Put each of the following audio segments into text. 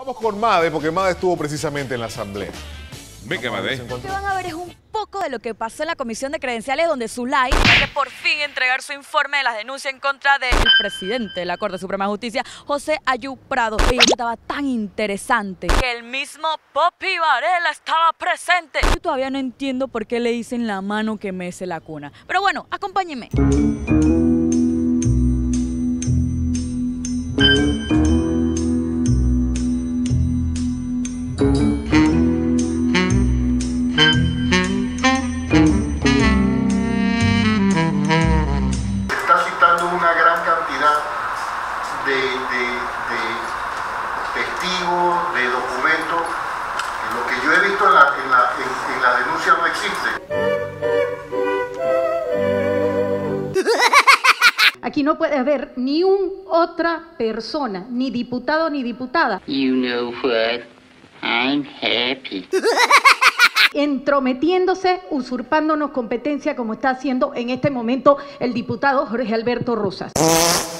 Vamos con Made, porque Made estuvo precisamente en la asamblea. Venga, Made. Lo que van a ver es un poco de lo que pasó en la comisión de credenciales donde Zulay tiene que por fin entregar su informe de las denuncias en contra del presidente de la Corte Suprema de Justicia, José Ayú Prado. Y estaba tan interesante que el mismo Popi Varela estaba presente. Yo todavía no entiendo por qué le dicen la mano que mece la cuna. Pero bueno, acompáñenme. De, de- de testigos, de documentos, lo que yo he visto en la, en la- en- en la denuncia no existe. Aquí no puede haber ni un otra persona, ni diputado ni diputada, You know what? I'm happy. entrometiéndose, usurpándonos competencia como está haciendo en este momento el diputado Jorge Alberto Rosas.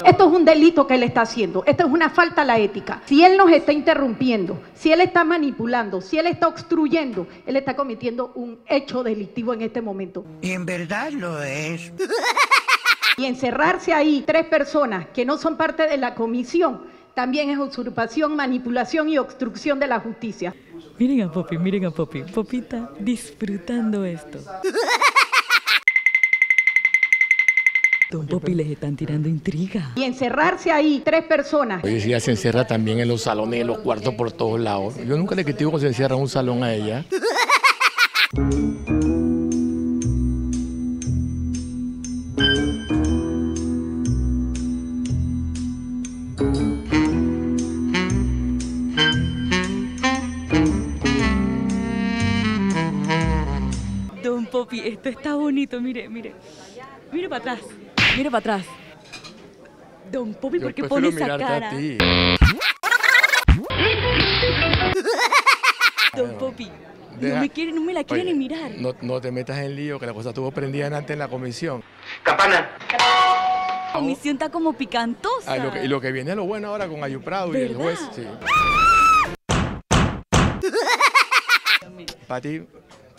Esto es un delito que él está haciendo, esto es una falta a la ética. Si él nos está interrumpiendo, si él está manipulando, si él está obstruyendo, él está cometiendo un hecho delictivo en este momento. Y en verdad lo es. Y encerrarse ahí tres personas que no son parte de la comisión también es usurpación, manipulación y obstrucción de la justicia. Miren a Popi, miren a Popi. Popita disfrutando esto. Don Popi les están tirando intriga. Y encerrarse ahí tres personas Hoy ella se encierra también en los salones, en los cuartos, por todos lados. Yo nunca le critico cuando se encierra en un salón a ella. Don Popi, esto está bonito, mire, mire. Mire para atrás, mire para atrás. Don Popi, ¿por qué pone esa mirarte cara? a ti. Don Popi, no Deja- me, quiere, no me la quiere Oye, ni mirar. No, no te metas en lío, que la cosa estuvo prendida antes en la comisión. Campana. La comisión está como picantosa. Ah, lo que- y lo que viene es lo bueno ahora con Ayuprado y el juez. Sí. Para ti,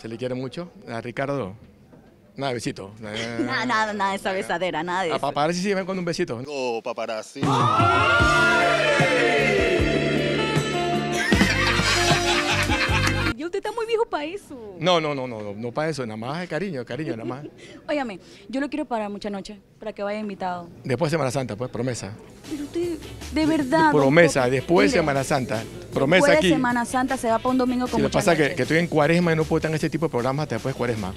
se le quiere mucho. A Ricardo, nada, besito. Nada, nada, nada de esa besadera, nada de A eso. papá, sí, ven con un besito. Oh, paparazzi. Ya eso. No, no, no, no, no, no para eso, nada más es cariño, cariño, nada más. Óyame, yo lo quiero para mucha noche, para que vaya invitado. Después de Semana Santa, pues, promesa. Pero usted, de verdad. don Promesa, después de Semana Santa. Promesa Después aquí. de Semana Santa se va para un domingo con Si lo que mucha pasa es que, noche. que estoy en cuaresma y no puedo estar en ese tipo de programas hasta después de cuaresma.